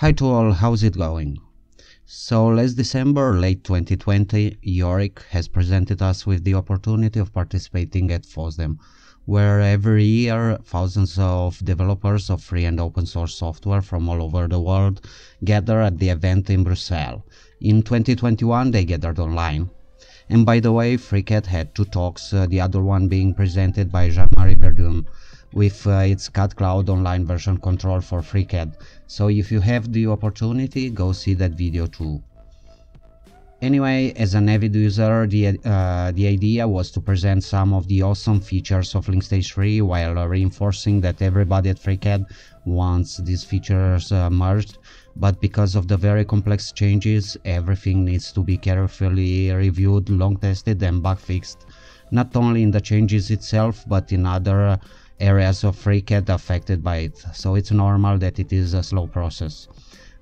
Hi to all, how's it going? So last December, late 2020, Yorick has presented us with the opportunity of participating at FOSDEM, where every year thousands of developers of free and open source software from all over the world gather at the event in Brussels. In 2021, they gathered online. And by the way, FreeCAD had two talks, uh, the other one being presented by Jean-Marie Verdun with uh, its CAD Cloud online version control for FreeCAD. So if you have the opportunity, go see that video too. Anyway, as an avid user, the, uh, the idea was to present some of the awesome features of Linkstage 3 while reinforcing that everybody at FreeCAD wants these features uh, merged, but because of the very complex changes, everything needs to be carefully reviewed, long tested and bug fixed, not only in the changes itself, but in other areas of FreeCAD affected by it. So it's normal that it is a slow process.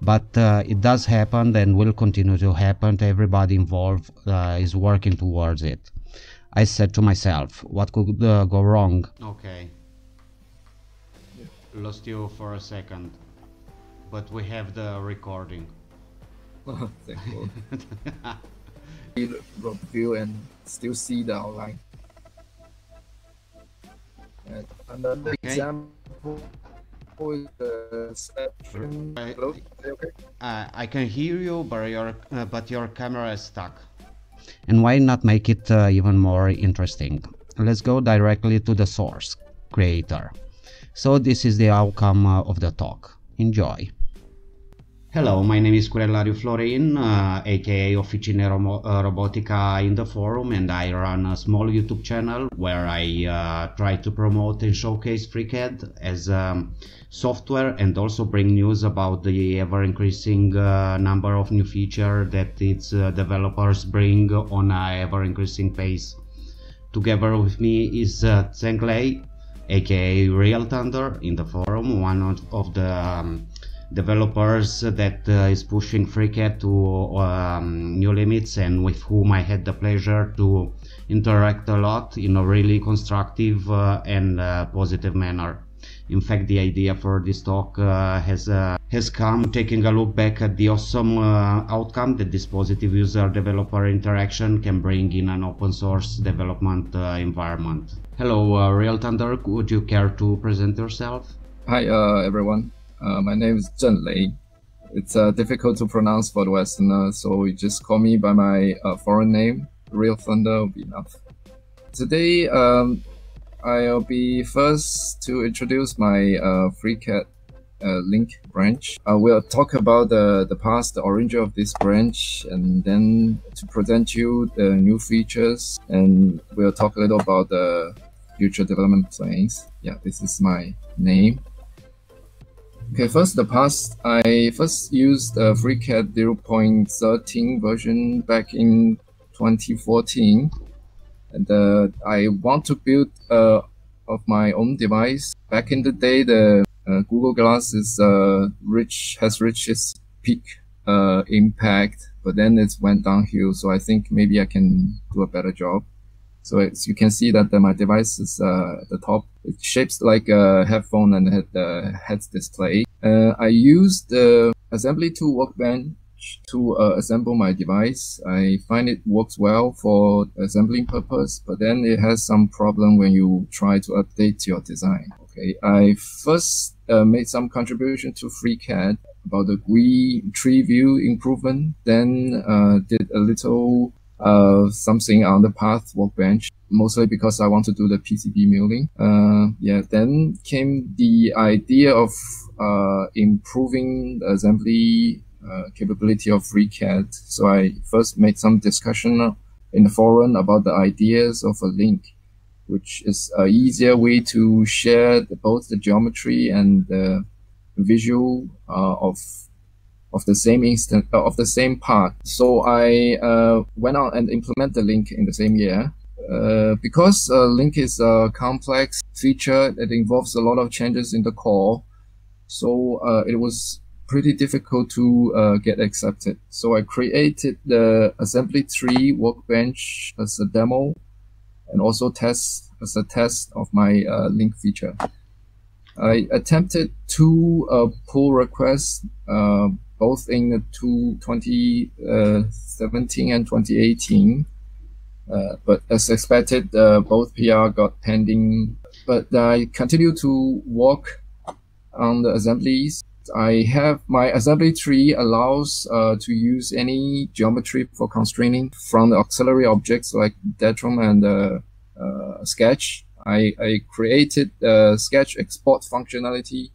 But uh, it does happen and will continue to happen. Everybody involved uh, is working towards it. I said to myself, what could uh, go wrong? Okay. Yeah. Lost you for a second. But we have the recording. Thank you. view and still see the outline. And another okay. example is the section. I, Hello? Okay. Uh, I can hear you, but your uh, but your camera is stuck. And why not make it uh, even more interesting? Let's go directly to the source, creator. So this is the outcome uh, of the talk. Enjoy. Hello, my name is Querelario Florin, uh, aka Oficine uh, Robotica in the forum, and I run a small YouTube channel where I uh, try to promote and showcase FreeCAD as um, software and also bring news about the ever increasing uh, number of new features that its uh, developers bring on a ever increasing pace. Together with me is uh, Zheng aka Real Thunder in the forum, one of, of the um, developers that uh, is pushing FreeCAD to um, new limits and with whom I had the pleasure to interact a lot in a really constructive uh, and uh, positive manner. In fact, the idea for this talk uh, has uh, has come taking a look back at the awesome uh, outcome that this positive user-developer interaction can bring in an open source development environment. Hello, Real Thunder. Would you care to present yourself? Hi, everyone. Uh, my name is Zheng Lei. It's uh, difficult to pronounce for the Westerner, so you just call me by my uh, foreign name. Real Thunder will be enough. Today, um, I'll be first to introduce my uh, FreeCAD uh, link branch. I will talk about the, the past, the origin of this branch, and then to present you the new features, and we'll talk a little about the future development plans. Yeah, this is my name. Okay, first the past, I first used the FreeCAD 0.13 version back in 2014. And uh, I want to build uh, of my own device. Back in the day, the uh, Google Glass is uh, rich, has reached its peak uh, impact, but then it went downhill. So I think maybe I can do a better job. So you can see that my device is uh, at the top. It shapes like a headphone and had the head display. Uh, I used the assembly tool workbench to uh, assemble my device. I find it works well for assembling purpose, but then it has some problem when you try to update your design. Okay, I first uh, made some contribution to FreeCAD about the GUI tree view improvement, then uh, did a little uh, something on the path workbench, mostly because I want to do the PCB milling. Uh, yeah, then came the idea of uh, improving the assembly uh, capability of FreeCAD. So I first made some discussion in the forum about the ideas of a link, which is an easier way to share the, both the geometry and the visual uh, of of the same instant uh, of the same part. So I uh, went out and implemented the link in the same year. Uh, because uh, link is a complex feature that involves a lot of changes in the core, so uh, it was pretty difficult to uh, get accepted. So I created the Assembly3 workbench as a demo, and also test as a test of my link feature. I attempted two pull requests, both in the two, 2017 and 2018. Uh, but as expected, uh, both PR got pending. But I continue to work on the assemblies. I have my Assembly3 allows uh, to use any geometry for constraining from the auxiliary objects like Datum and uh, uh, Sketch. I, I created a Sketch export functionality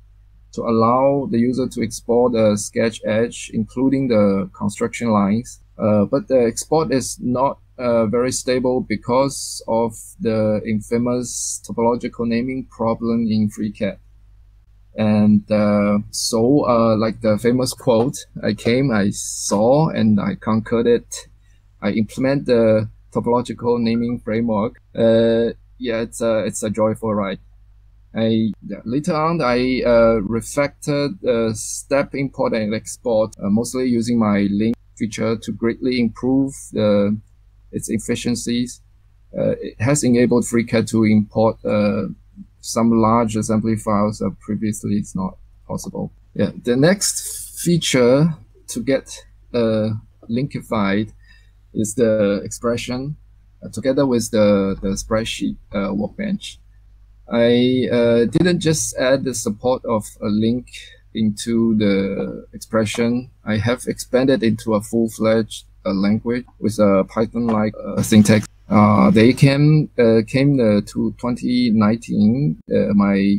to allow the user to export the Sketch edge, including the construction lines. Uh, but the export is not uh, very stable because of the infamous topological naming problem in FreeCAD. And uh, so, uh, like the famous quote, I came, I saw, and I conquered it. I implement the topological naming framework. Uh, yeah, it's a it's a joyful ride. I later on I uh, refactored the step import and export, uh, mostly using my link feature to greatly improve the its efficiencies. Uh, it has enabled FreeCAD to import uh, some large assembly files that previously it's not possible. Yeah, the next feature to get uh, linkified is the expression uh, together with the, the spreadsheet uh, workbench. I uh, didn't just add the support of a link into the expression. I have expanded into a full-fledged uh, language with a Python-like uh, syntax. Uh, they came uh, came uh, to 2019. Uh, my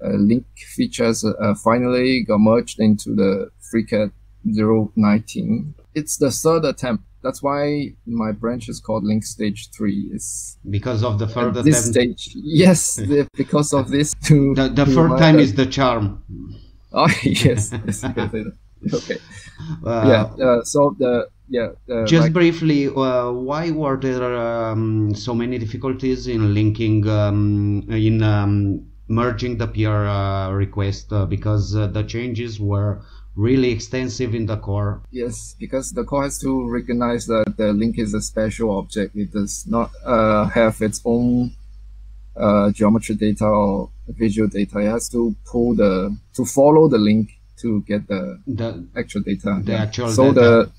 link features finally got merged into the FreeCAD 019. It's the third attempt. That's why my branch is called Link Stage 3. It's because of the third attempt. This stage, yes, the, because of this. To, the the third time is the charm. Oh yes, okay. yeah. so the yeah. Uh, Just like, briefly, uh, why were there um, so many difficulties in linking um, in um, merging the PR uh, request? Uh, because uh, the changes were really extensive in the core. Yes, because the core has to recognize that the link is a special object. It does not uh, have its own geometry data or visual data. It has to pull the to follow the link to get the, the actual data. The yeah. actual so data. the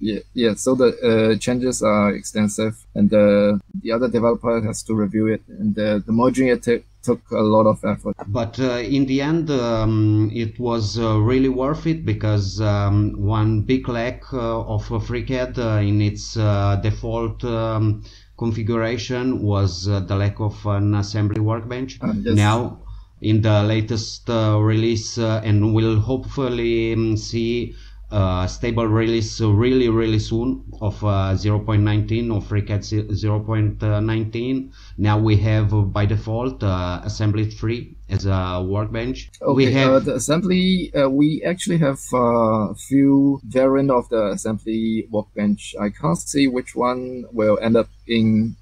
yeah, yeah. So the uh, changes are extensive, and the the other developer has to review it, and the, the merging it took a lot of effort. But uh, in the end, um, it was uh, really worth it because um, one big lack uh, of FreeCAD uh, in its uh, default. Um, configuration was the lack of an assembly workbench. Yes. Now, in the latest release, and we'll hopefully um, see uh, stable release really really soon of uh, 0.19 of FreeCAD 0.19 now we have uh, by default uh, Assembly3 as a workbench. Okay we have uh, the assembly uh, we actually have a few variant of the assembly workbench. I can't see which one will end up in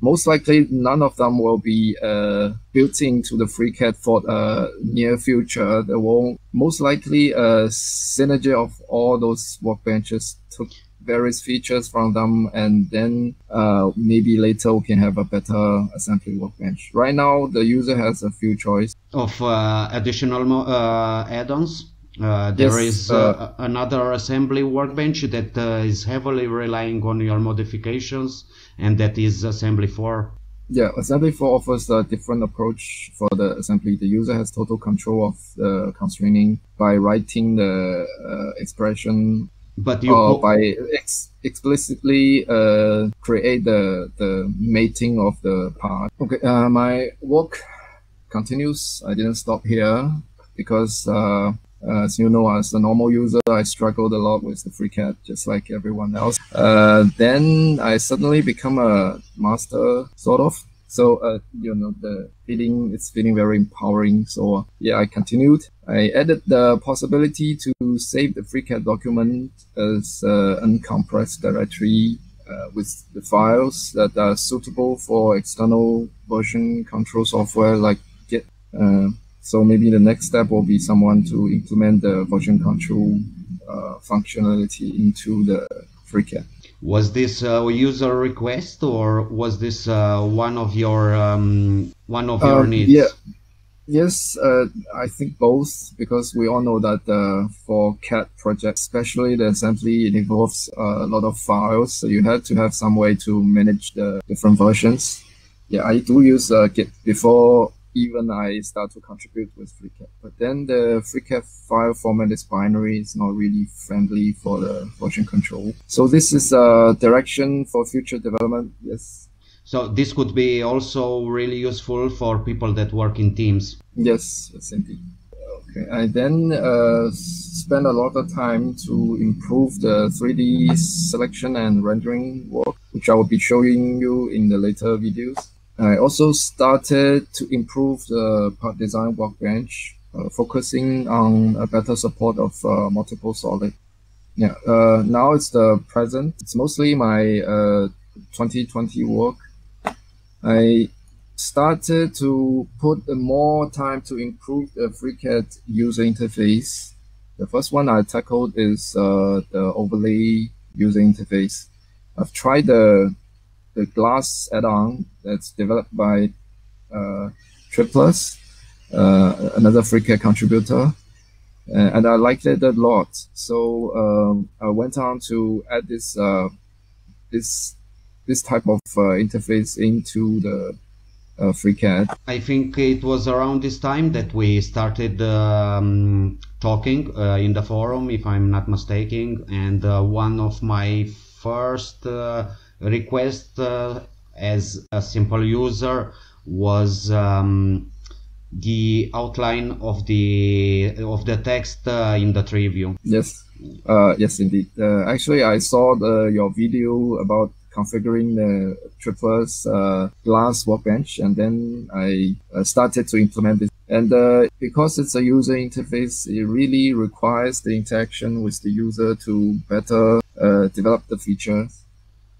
most likely none of them will be uh, built into the FreeCAD for the near future. There will most likely a synergy of all those workbenches took various features from them and then uh, maybe later we can have a better assembly workbench. Right now the user has a few choice of uh, additional uh, add-ons. Uh, there yes, is uh, another assembly workbench that uh, is heavily relying on your modifications and that is assembly 4 yeah assembly 4 offers a different approach for the assembly. The user has total control of the constraining by writing the uh, expression but you or by ex explicitly uh, create the the mating of the part. Okay uh, my work continues. I didn't stop here because uh, uh, as you know, as a normal user, I struggled a lot with the FreeCAD, just like everyone else. Uh, then I suddenly become a master, sort of. So, uh, you know, the feeling, it's feeling very empowering. So, yeah, I continued. I added the possibility to save the FreeCAD document as uh, uncompressed directory uh, with the files that are suitable for external version control software like Git. Uh, so maybe the next step will be someone to implement the version control uh, functionality into the FreeCAD. Was this a user request or was this uh, one of your um, one of your uh, needs? Yeah, Yes, uh, I think both because we all know that uh, for CAD projects, especially the assembly, it involves uh, a lot of files. So you have to have some way to manage the different versions. Yeah, I do use uh, Git before even I start to contribute with FreeCAD. But then the FreeCAD file format is binary. It's not really friendly for the version control. So this is a direction for future development. Yes. So this could be also really useful for people that work in teams. Yes, yes indeed. Okay, I then uh, spend a lot of time to improve the 3D selection and rendering work, which I will be showing you in the later videos. I also started to improve the part design workbench, uh, focusing on a better support of uh, multiple solid. Yeah, uh, now it's the present. It's mostly my 2020 uh, work. I started to put more time to improve the FreeCAD user interface. The first one I tackled is uh, the overlay user interface. I've tried the the glass add-on that's developed by uh, Triplus, uh, another FreeCAD contributor, uh, and I liked it a lot. So um, I went on to add this uh, this this type of uh, interface into the uh, FreeCAD. I think it was around this time that we started um, talking uh, in the forum, if I'm not mistaken, and uh, one of my first request uh, as a simple user was um, the outline of the of the text uh, in the tree view. Yes, uh, yes, indeed. Uh, actually, I saw the, your video about configuring the Triplus uh, glass workbench, and then I uh, started to implement it. And because it's a user interface, it really requires the interaction with the user to better develop the features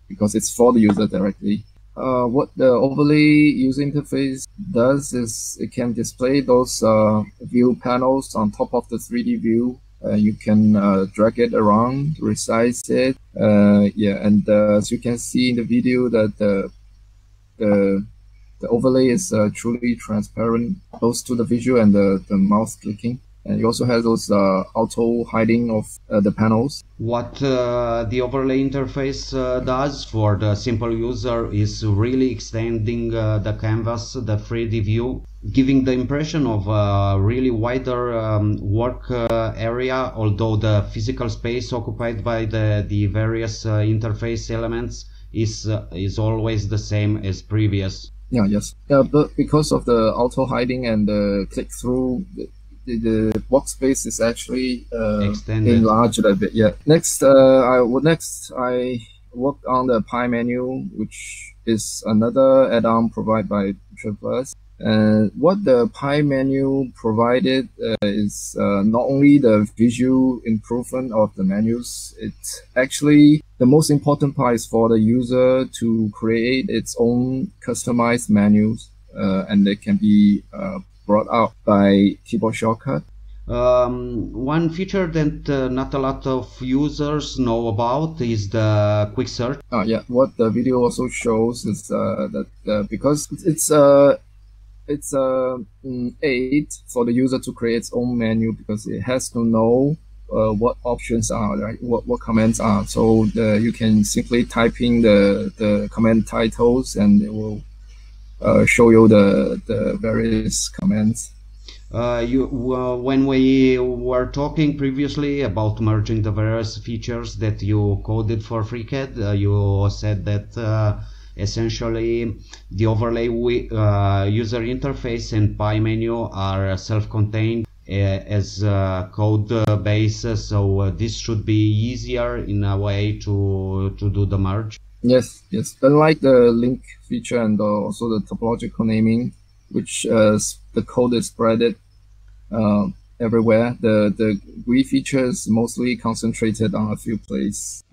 because it's for the user directly. Uh, what the overlay user interface does is it can display those uh, view panels on top of the 3D view. Uh, you can uh, drag it around, resize it. Uh, yeah, and uh, as you can see in the video that the the, the overlay is truly transparent, both to the visual and the, the mouse clicking. And you also have those uh, auto hiding of uh, the panels. What uh, the overlay interface uh, does for the simple user is really extending uh, the canvas, the 3D view, giving the impression of a really wider um, work uh, area, although the physical space occupied by the, the various interface elements is, is always the same as previous. Yeah, yes. Yeah, but because of the auto hiding and the click through, the, the workspace is actually uh, enlarged a bit. Yeah. Next, uh, I well, next I worked on the Pie menu, which is another add-on provided by Triplus. And what the Pie menu provided uh, is uh, not only the visual improvement of the menus, it actually the most important part is for the user to create its own customized menus, uh, and they can be uh, brought out by keyboard shortcut. Um, one feature that uh, not a lot of users know about is the quick search. Oh yeah, what the video also shows is uh, that uh, because it's a uh, it's a aid for the user to create its own menu because it has to know uh, what options are right what, what commands are so the, you can simply type in the the command titles and it will uh, show you the, the various commands. Uh, you uh, when we were talking previously about merging the various features that you coded for FreeCAD, uh, you said that uh, essentially the overlay uh, user interface and Pie menu are self-contained uh, as code base, so this should be easier in a way to to do the merge. Yes, yes. Unlike the link feature and also the topological naming, which uh, the code is spread uh, everywhere, the the GUI feature is mostly concentrated on a few places.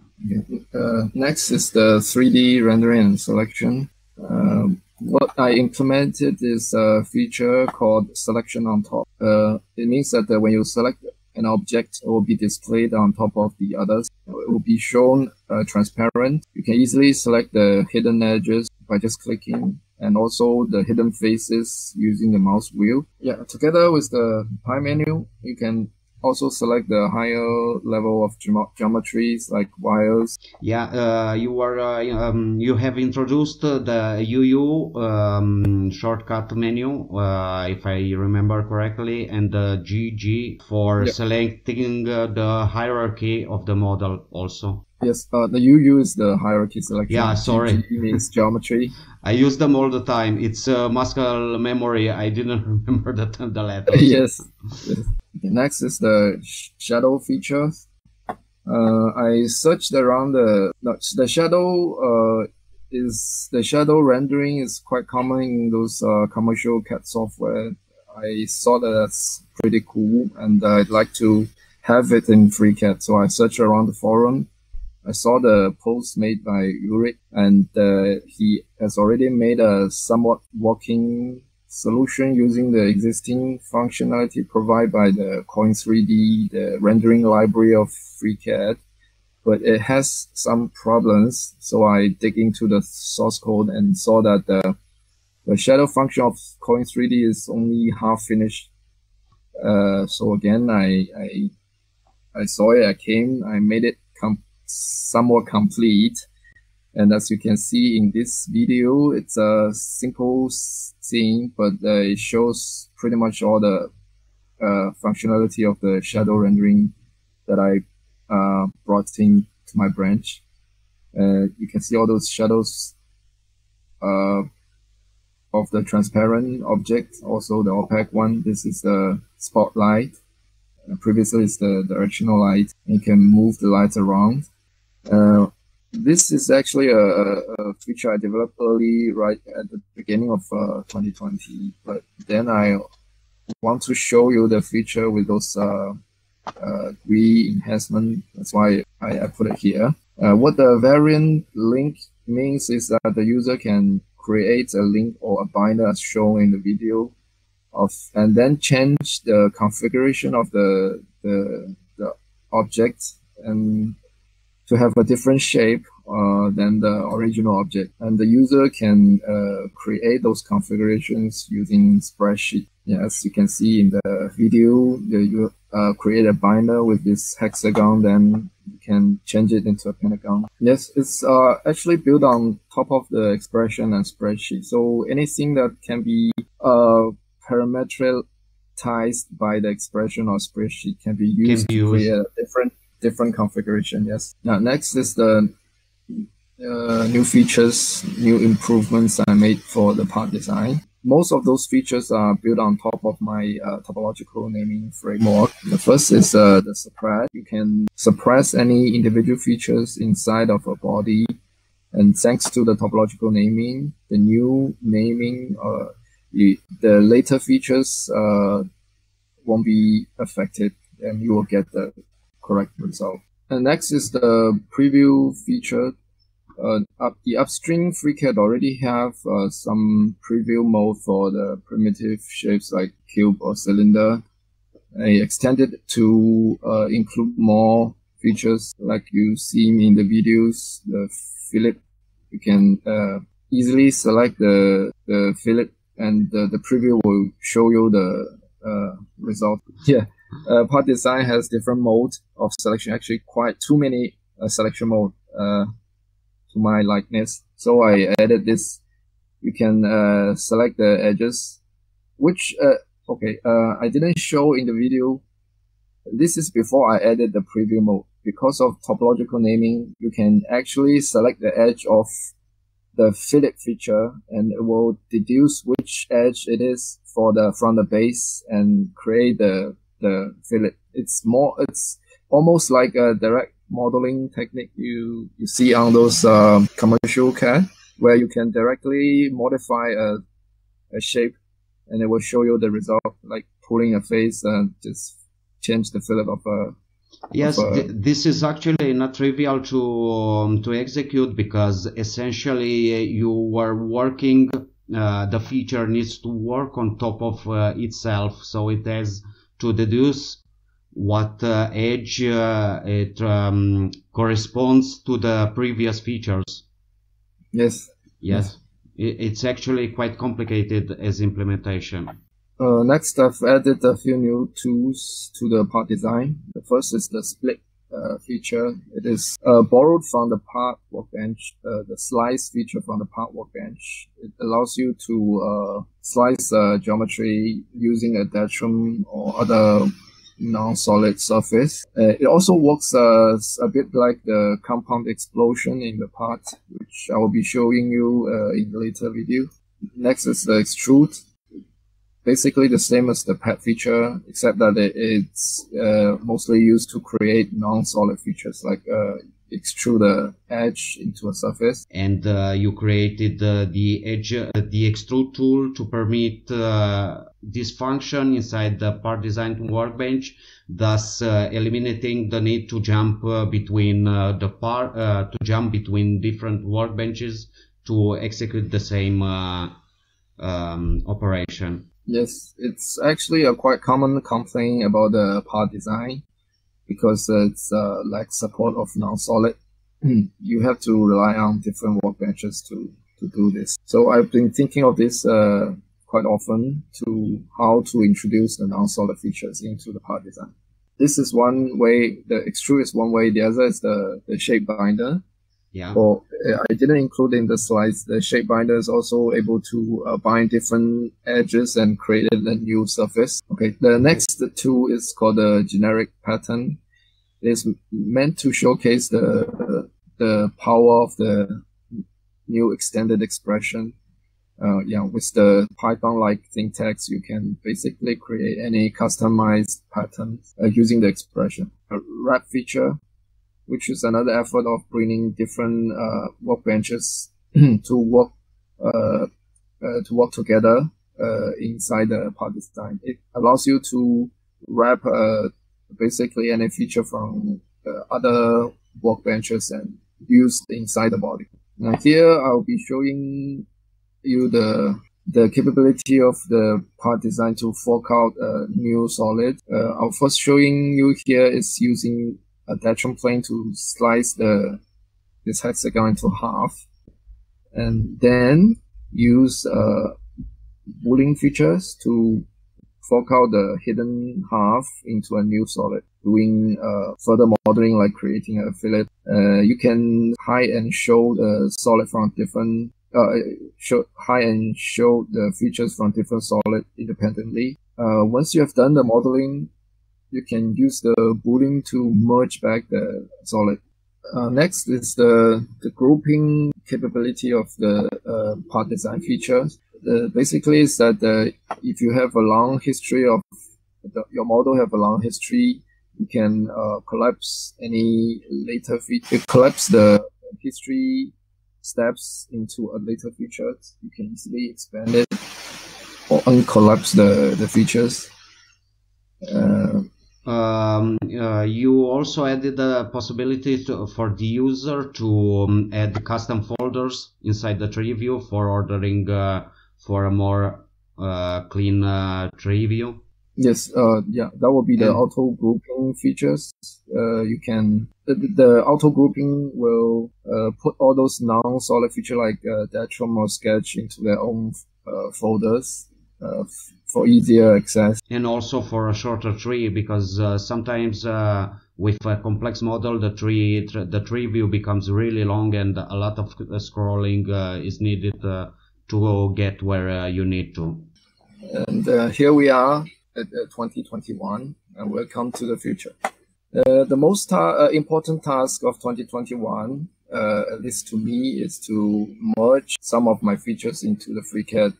Uh, next is the 3D rendering and selection. Um, what I implemented is a feature called selection on top. Uh, it means that when you select an object it will be displayed on top of the others. It will be shown uh, transparent. You can easily select the hidden edges by just clicking and also the hidden faces using the mouse wheel. Yeah, together with the pie menu, you can also select the higher level of geometries like wires. Yeah, uh, you are uh, um, you have introduced the UU um, shortcut menu, uh, if I remember correctly, and the GG for yep. selecting uh, the hierarchy of the model also. Yes, uh, the UU is the hierarchy selection. Yeah, sorry. GG means geometry. I use them all the time. It's uh, muscle memory. I didn't remember the, the letters. yes. yes. Okay, next is the sh shadow features. Uh, I searched around the the shadow uh, is the shadow rendering is quite common in those uh, commercial CAD software. I saw that that's pretty cool, and I'd like to have it in FreeCAD. So I searched around the forum. I saw the post made by Ulrich, and uh, he has already made a somewhat working solution using the existing functionality provided by the Coin3D, the rendering library of FreeCAD, but it has some problems. So I dig into the source code and saw that the, the shadow function of Coin3D is only half finished. Uh, so again, I, I, I saw it, I came, I made it somewhat complete and as you can see in this video, it's a simple scene, but uh, it shows pretty much all the uh, functionality of the shadow rendering that I uh, brought in to my branch. Uh, you can see all those shadows uh, of the transparent object, also the opaque one. This is the spotlight. Previously, it's the directional light. You can move the lights around. Uh, this is actually a, a, feature I developed early, right at the beginning of uh, 2020. But then I want to show you the feature with those uh, uh, enhancement. That's why I, I put it here. Uh, what the variant link means is that the user can create a link or a binder as shown in the video of, and then change the configuration of the, the, the object and to have a different shape uh, than the original object. And the user can uh, create those configurations using spreadsheet. Yeah, as you can see in the video, you uh, create a binder with this hexagon, then you can change it into a pentagon. Yes, it's uh, actually built on top of the expression and spreadsheet. So anything that can be uh, parametrized by the expression or spreadsheet can be used can be to create a different different configuration. Yes. Now next is the uh, new features, new improvements I made for the part design. Most of those features are built on top of my uh, topological naming framework. The first is uh, the suppress. You can suppress any individual features inside of a body. And thanks to the topological naming, the new naming, uh, the, the later features uh, won't be affected and you will get the correct result. And next is the preview feature. Uh, up, the upstream FreeCAD already have uh, some preview mode for the primitive shapes like cube or cylinder. I extended to uh, include more features like you see in the videos, the fillet. You can uh, easily select the, the fillet and the, the preview will show you the uh, result. Yeah uh, part design has different mode of selection. Actually, quite too many uh, selection mode uh, to my likeness. So I added this. You can uh, select the edges, which uh, okay. Uh, I didn't show in the video. This is before I added the preview mode. Because of topological naming, you can actually select the edge of the fillet feature and it will deduce which edge it is for the from the base and create the the fillet. It's more, it's almost like a direct modeling technique you, you see on those um, commercial CAD where you can directly modify a, a shape and it will show you the result, like pulling a face and just change the fillet of a Yes, th this is actually not trivial to um, to execute because essentially you were working. Uh, the feature needs to work on top of uh, itself, so it has to deduce what uh, edge uh, it um, corresponds to the previous features. Yes. Yes. it's actually quite complicated as implementation. Uh, next, I've added a few new tools to the part design. The first is the split uh, feature. It is uh, borrowed from the part workbench, uh, the slice feature from the part workbench. It allows you to uh, slice geometry using a Datum or other non-solid surface. Uh, it also works uh, a bit like the compound explosion in the part, which I will be showing you uh, in the later video. Next is the extrude. Basically the same as the pad feature, except that it's uh, mostly used to create non-solid features like uh, extrude the edge into a surface. And uh, you created the edge, uh, the extrude tool to permit uh, this function inside the part design workbench, thus uh, eliminating the need to jump between the part, to jump between different workbenches to execute the same um, operation. Yes, it's actually a quite common complaint about the part design because it's uh, like support of non-solid. you have to rely on different workbenches to, to do this. So I've been thinking of this uh, quite often to how to introduce the non-solid features into the part design. This is one way, the extrude is one way, the other is the, the shape binder. Yeah. Or uh, I didn't include in the slides. The shape binder is also able to uh, bind different edges and create a new surface. Okay. The next tool is called the generic pattern. It's meant to showcase the the power of the new extended expression. Uh, yeah, with the Python-like syntax, you can basically create any customized pattern uh, using the expression. A wrap feature which is another effort of bringing different uh, workbenches to work uh, uh, to work together uh, inside the part design. It allows you to wrap uh, basically any feature from other workbenches and use inside the body. Now here I'll be showing you the the capability of the part design to fork out a new solid. Uh, I'll first showing you here is using a Datum plane to slice the this hexagon into half, and then use uh, boolean features to fork out the hidden half into a new solid. Doing uh, further modeling like creating a fillet, uh, you can hide and show the solid from different uh, show, hide and show the features from different solid independently. Uh, once you have done the modeling, you can use the boolean to merge back the solid. Uh, next is the, the grouping capability of the uh, part design features. The, basically is that uh, if you have a long history of the, your model have a long history, you can uh, collapse any later feature, collapse the history steps into a later feature. You can easily expand it or uncollapse the, the features. Uh, um, uh, you also added the possibility to, for the user to um, add custom folders inside the tree view for ordering uh, for a more uh, clean uh, tree view. Yes, uh, yeah, that will be the and auto grouping features. Uh, you can the, the auto grouping will put all those non-solid feature like uh, Datum or Sketch into their own folders for easier access. And also for a shorter tree because uh, sometimes uh, with a complex model the tree tr the tree view becomes really long and a lot of uh, scrolling uh, is needed uh, to get where you need to. And here we are at 2021 and welcome to the future. the most ta important task of 2021 at least to me, is to merge some of my features into the FreeCAD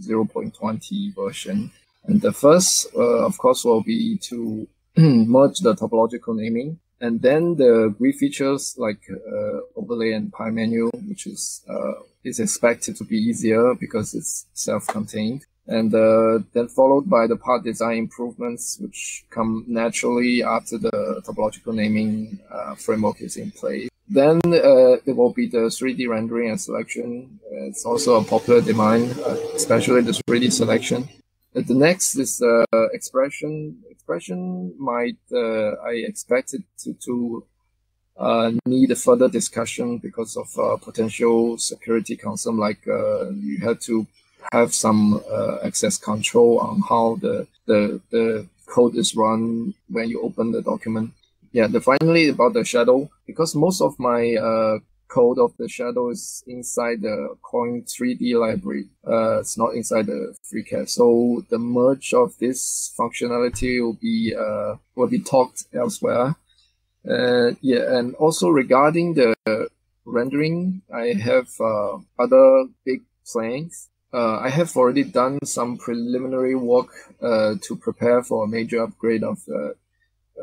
0.20 version. And the first, uh, of course, will be to merge the topological naming. And then the GUI features like uh, overlay and pie menu, which is uh, is expected to be easier because it's self-contained. And uh, then followed by the part design improvements, which come naturally after the topological naming uh, framework is in place. Then uh, it will be the 3D rendering and selection. It's also a popular demand, uh, especially the 3D selection. Uh, the next is uh, expression. Expression might uh, I expect it to, to uh, need a further discussion because of uh, potential security concern, like you have to have some access control on how the, the, the code is run when you open the document. Yeah, the finally about the shadow, because most of my uh, code of the shadow is inside the Coin 3D library. Uh, it's not inside the FreeCAD. So the merge of this functionality will be uh, will be talked elsewhere. Uh, yeah, and also regarding the rendering, I have uh, other big plans. Uh, I have already done some preliminary work uh, to prepare for a major upgrade of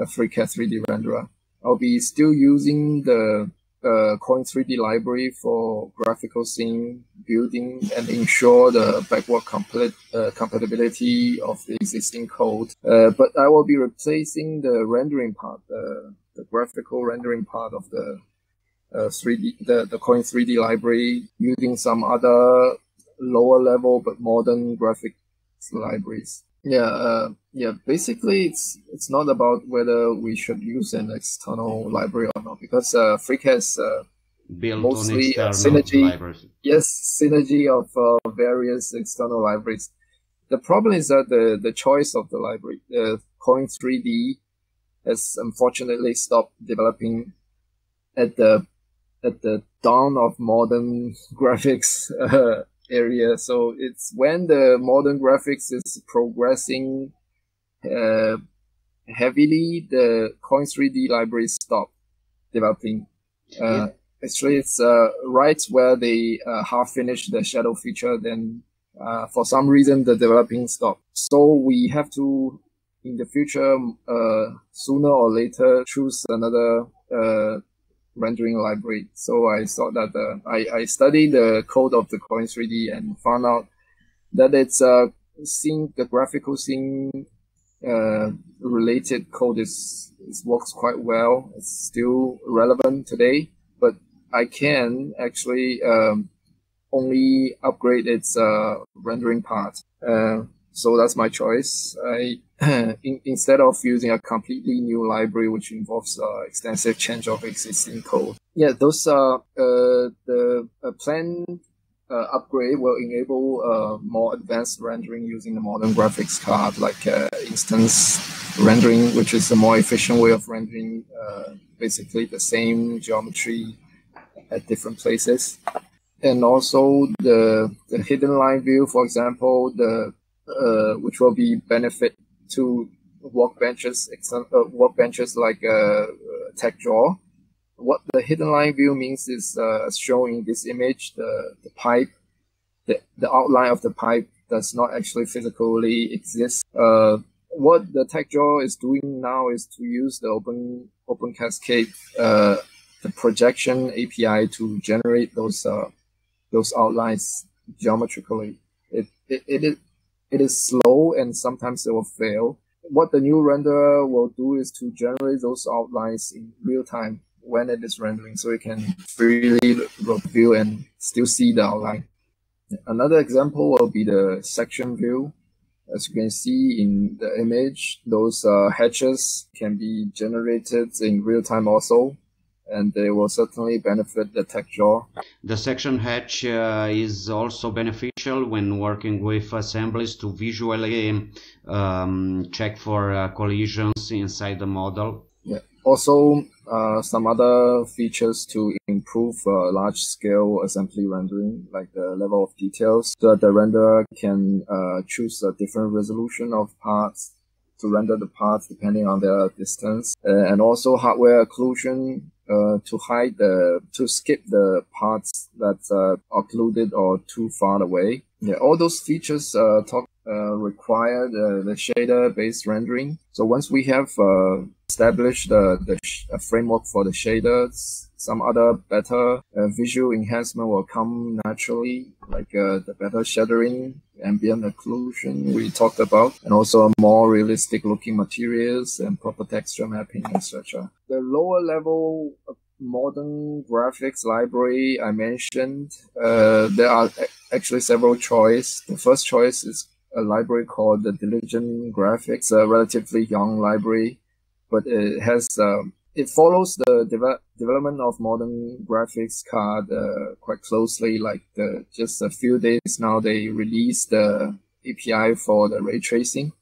FreeCAD 3D renderer. I'll be still using the uh, Coin 3D library for graphical scene building and ensure the backward complete, uh, compatibility of the existing code. Uh, but I will be replacing the rendering part, the graphical rendering part of the 3D, uh, the, the Coin 3D library using some other lower level but modern graphics libraries. Yeah, uh, yeah. Basically, it's it's not about whether we should use an external library or not, because uh, FreeCAD is uh, Built mostly synergy. Libraries. Yes, synergy of uh, various external libraries. The problem is that the the choice of the library, the Coin 3D, has unfortunately stopped developing at the at the dawn of modern graphics uh, area. So it's when the modern graphics is progressing uh, heavily, the Coin 3D library stopped developing. Uh, Actually, it's uh, right where they uh, half finished the shadow feature. Then, uh, for some reason, the developing stopped. So we have to, in the future, uh, sooner or later, choose another uh, rendering library. So I thought that uh, I, I studied the code of the Coin 3D and found out that it's uh, scene, the graphical scene uh, related code is, is works quite well. It's still relevant today, but I can actually um, only upgrade its uh, rendering part. Uh, so that's my choice. I in, instead of using a completely new library which involves uh, extensive change of existing code. Yeah, those are uh, the uh, planned uh, upgrade will enable uh, more advanced rendering using the modern graphics card, like uh, instance rendering, which is a more efficient way of rendering basically the same geometry at different places. And also the, the hidden line view, for example, the uh, which will be benefit to workbenches, uh, workbenches like uh, TechDraw. What the hidden line view means is uh, showing this image, the, the pipe, the, the outline of the pipe does not actually physically exist. Uh, what the TechDraw is doing now is to use the Open Open Cascade, uh, the projection API to generate those uh, those outlines geometrically. It, it, it, it is slow and sometimes it will fail. What the new renderer will do is to generate those outlines in real time when it is rendering so you can freely look view and still see the outline. Another example will be the section view. As you can see in the image, those uh, hatches can be generated in real time also and they will certainly benefit the TechDraw. The section hatch uh, is also beneficial when working with assemblies to visually um, check for uh, collisions inside the model. Also, uh, some other features to improve uh, large-scale assembly rendering, like the level of details, so the renderer can uh, choose a different resolution of parts to render the parts depending on their distance, uh, and also hardware occlusion uh, to hide the to skip the parts that uh, are occluded or too far away. Yeah, all those features uh, talk uh, require the, the shader based rendering. So once we have uh, established the, the framework for the shaders, some other better uh, visual enhancement will come naturally, like uh, the better shadowing, ambient occlusion we talked about, and also more realistic looking materials and proper texture mapping, etc. The lower level modern graphics library I mentioned, uh, there are actually several choice. The first choice is a library called the Diligent Graphics, a relatively young library, but it has um, it follows the de- development of modern graphics card uh, quite closely. Like the, just a few days now, they released the API for the ray tracing.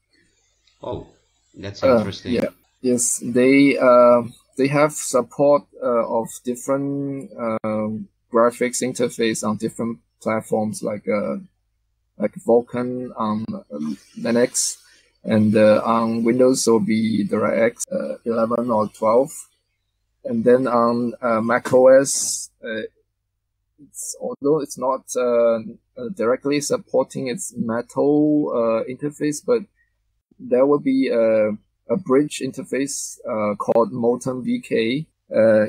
Oh, that's interesting. Uh, yeah. Yes, they uh, they have support uh, of different um, graphics interface on different platforms like uh, like Vulkan on Linux and uh, on Windows will be DirectX uh, 11 or 12, and then on uh, Mac OS, uh, it's although it's not uh, uh, directly supporting its Metal interface, but there will be a, a bridge interface called Molten VK.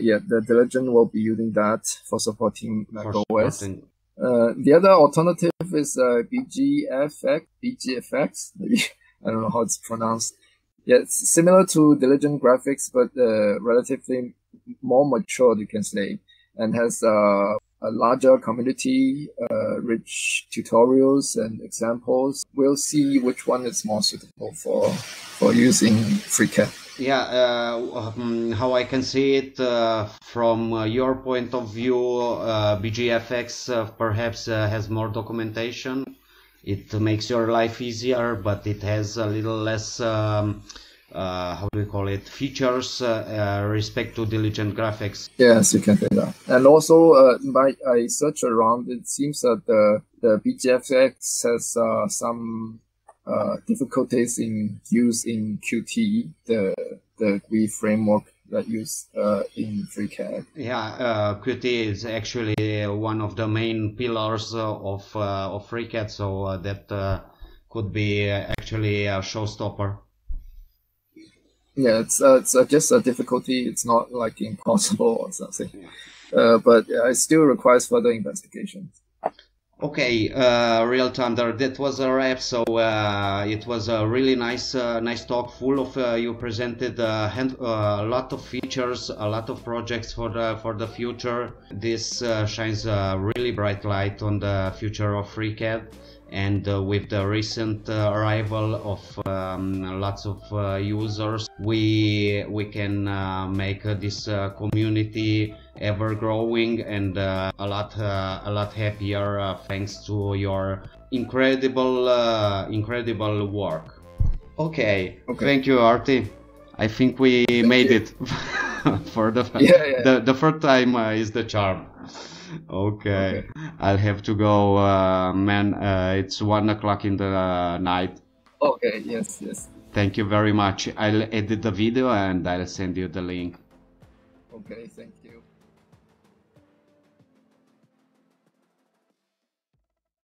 yeah, the Diligent will be using that for supporting Mac for OS. Supporting. The other alternative is BGFX, BGFX, maybe I don't know how it's pronounced. Yeah, it's similar to Diligent Graphics, but uh, relatively more mature, you can say, and has uh, a larger community, uh, rich tutorials and examples. We'll see which one is more suitable for for using FreeCAD. Yeah, uh, um, how I can see it uh, from uh, your point of view, uh, BGFX uh, perhaps uh, has more documentation it makes your life easier but it has a little less um, uh, how do we call it features uh, uh, respect to diligent graphics yes you can say that and also uh, by i search around it seems that the the bgfx has uh, some uh, difficulties in use in qt the the GUI framework that used uh, in FreeCAD. Yeah, uh, Qt is actually one of the main pillars of uh, of FreeCAD, so uh, that uh, could be actually a showstopper. Yeah, it's uh, it's just a difficulty. It's not like impossible or something, but it still requires further investigation. Okay, uh, Real Thunder, that was a wrap. So uh, it was a really nice, uh, nice talk. Full of uh, you presented uh, uh, a lot of features, a lot of projects for the for the future. This shines a really bright light on the future of FreeCAD and uh, with the recent uh, arrival of um, lots of uh, users we we can make this community ever growing and a lot a lot happier thanks to your incredible incredible work. Okay. okay. Thank you artie i think we made it for the, yeah, yeah. the the first time is the charm okay. okay. I'll have to go, uh, man. Uh, it's one o'clock in the uh, night. Okay. Yes. Yes. Thank you very much. I'll edit the video and I'll send you the link. Okay. Thank you.